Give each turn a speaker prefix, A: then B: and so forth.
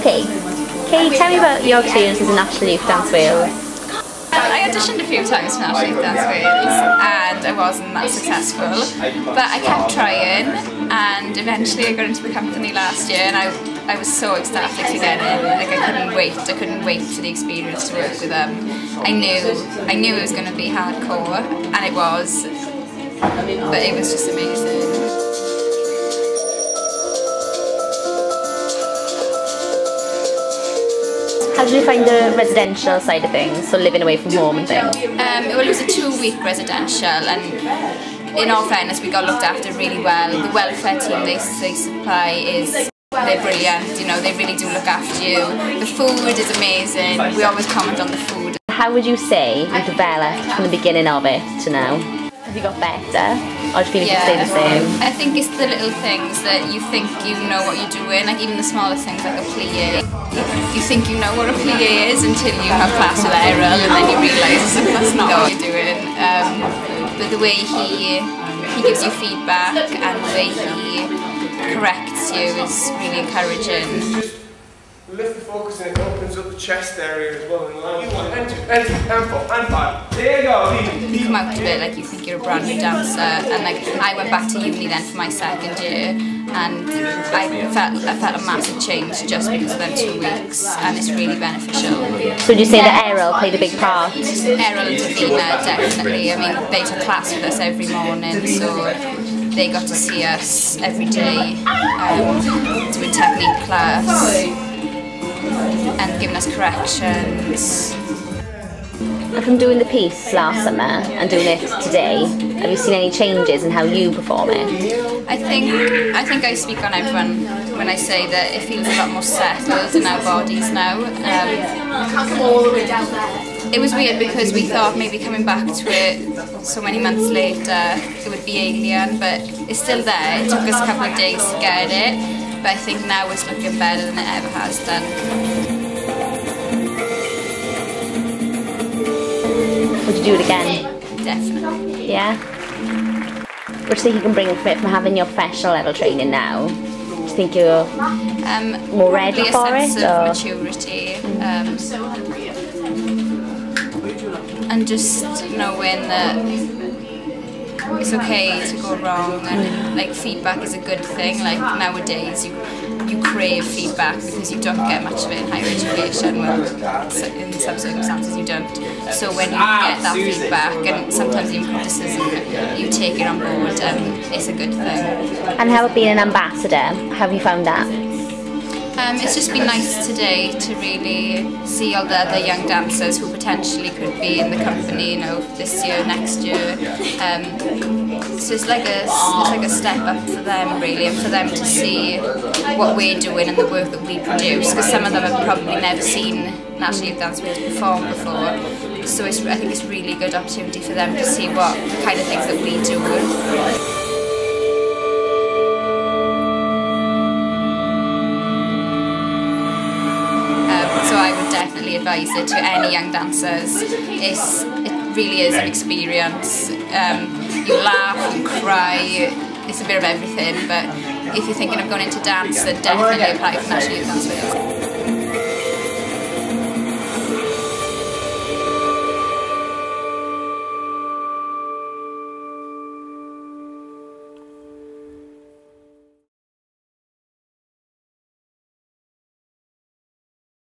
A: Okay, Kay, tell me about your experience as a National Youth Dance Wales.
B: I auditioned a few times for National Youth Dance Wales and I wasn't that successful but I kept trying and eventually I got into the company last year and I, I was so ecstatic to get in. Like I couldn't wait I couldn't wait for the experience to work with them. I knew I knew it was going to be hardcore and it was but it was just amazing
A: How did you find the residential side of things, so living away from home and things?
B: Um, well, it was a two-week residential, and in all fairness, we got looked after really well. The welfare team they, they supply is they're brilliant. You know, they really do look after you. The food is amazing. We always comment on the food.
A: How would you say you developed from the beginning of it to now? Have you got better? Do feel
B: Yeah.
A: stay the same?
B: I think it's the little things that you think you know what you're doing, like even the smallest things like a plie. You think you know what a plie is until you have class with Errol and then you realise that's not what you're doing. Um, but the way he he gives you feedback and the way he corrects you is really encouraging.
C: Lift the focus and it opens up the chest area as well. And allows you want enter, enter, and four, and five. There you go.
B: You come out of it like you think you're a brand new dancer and like I went back to uni then for my second year and I felt I felt a massive change just because of them two weeks and it's really beneficial.
A: So would you say that Errol played a big part?
B: Errol and Davina definitely. I mean they took class with us every morning so they got to see us every day um, doing technique class and giving us corrections.
A: From doing the piece last summer and doing it today, have you seen any changes in how you perform it?
B: I think I think I speak on everyone when I say that it feels a lot more settled in our bodies now. Um, it was weird because we thought maybe coming back to it so many months later it would be alien, but it's still there. It took us a couple of days to get it, but I think now it's looking better than it ever has done.
A: Would you do it again?
B: Definitely.
A: Yeah? What do you think you can bring from it from having your professional level training now? Do you think you're
B: Um,
A: More ready
B: a
A: for
B: sense
A: it,
B: of
A: or-
B: maturity. Um, and just knowing that it's okay to go wrong and like feedback is a good thing. Like nowadays you you crave feedback because you don't get much of it in higher education. Well, in some circumstances you don't. So when you get that feedback and sometimes even criticism, you take it on board and it's a good thing.
A: and how about being an ambassador? Have you found that?
B: Um, it's just been nice today to really see all the other young dancers who potentially could be in the company, you know, this year, next year. Um, so it's like a it's like a step up for them really, and for them to see what we're doing and the work that we produce. Because some of them have probably never seen National Youth Dance Wales perform before. So I think it's a really good opportunity for them to see what kind of things that we do. I would definitely advise it to any young dancers. It's, it really is an experience. Um, you laugh, you cry, it's a bit of everything, but if you're thinking of going into dance, then definitely apply for National Youth Dance Wales.